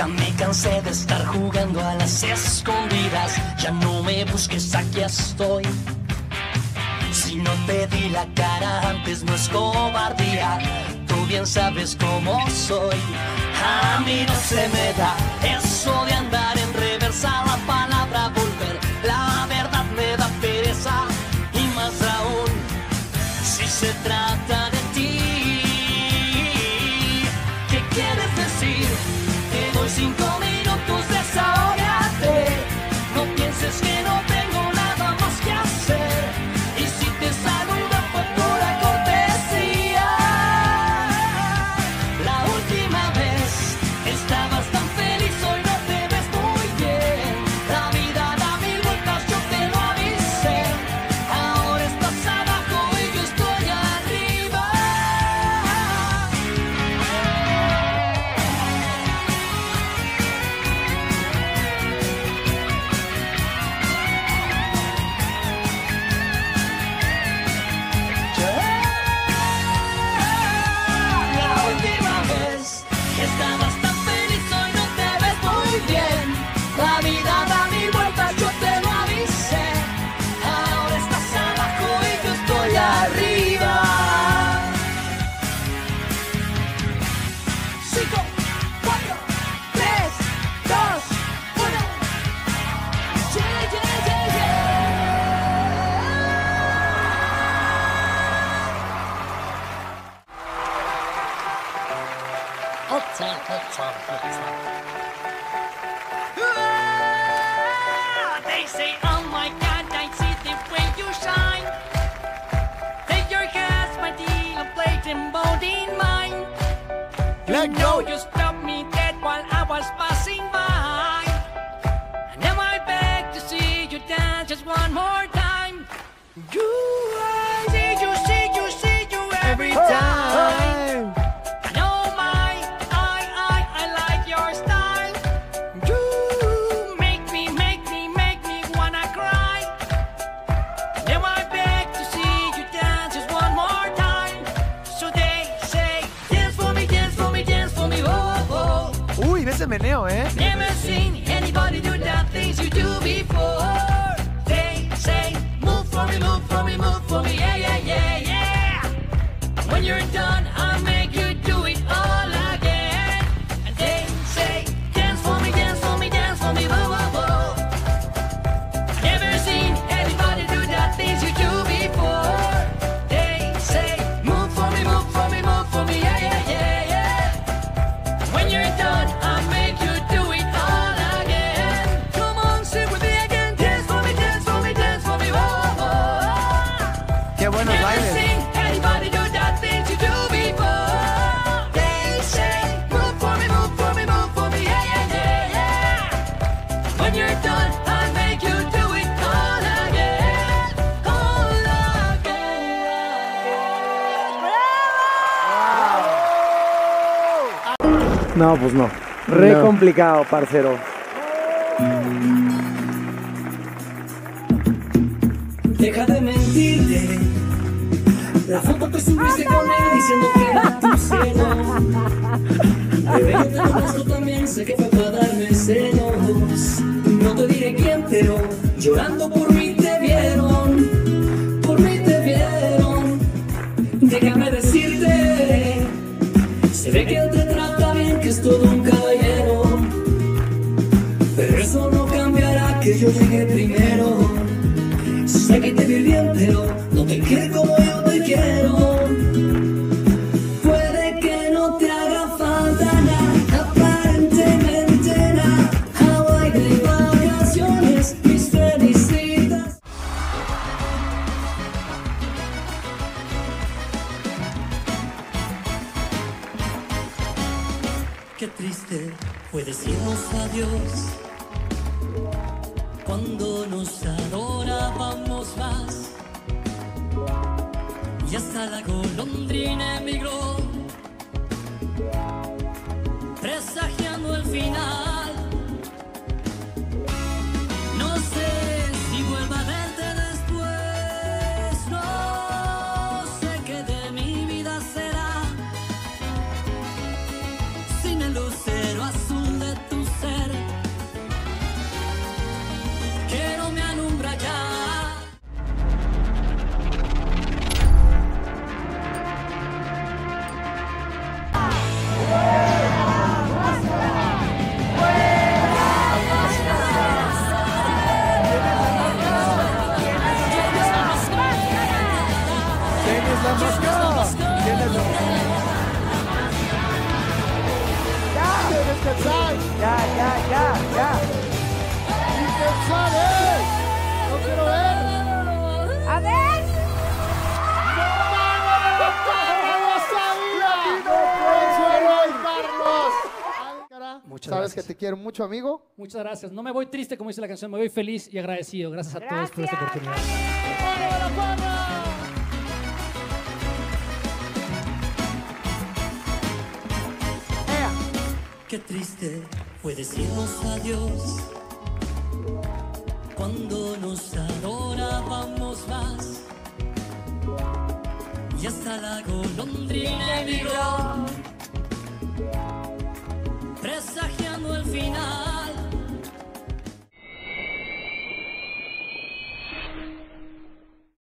Ya me cansé de estar jugando a las escondidas. Ya no me busques, aquí estoy. Si no te di la cara antes, no es cobardía. Tú bien sabes cómo soy. A mí no se me da eso de andar en reversa. La palabra volver, la verdad me da pereza. Y más aún, si se trata Ah, They say, oh my God, I see the way you shine. Take your gas, my deal, plate and both in mine. Let you know go. Ese meneo, ¿eh? Never seen anybody do the things you do before. They say, move for me, move for me, move for me, yeah, yeah, yeah. No, pues no. Re No. complicado, parcero. Deja de mentirte. La foto que subiste con él diciendo que era tu celo. Bebé, yo te conozco también, sé que fue yo llegué primero. Sé que te bien, pero no te quiere como yo te quiero. Puede que no te haga falta nada, aparentemente nada. Hawaii de vacaciones, mis felicitas. Qué triste fue decirnos adiós cuando nos adorábamos más. Y hasta la golondrina emigró presagiando el final descansar. Ya, ya, ya, ya. Descansar, eh. No quiero ver. A ver. Muchas Sabes gracias. que te quiero mucho, amigo. Muchas gracias. No me voy triste, como dice la canción, me voy feliz y agradecido. Gracias a gracias, todos por esta oportunidad. Qué triste fue decirnos adiós cuando nos adorábamos más. Y hasta la golondrina emigró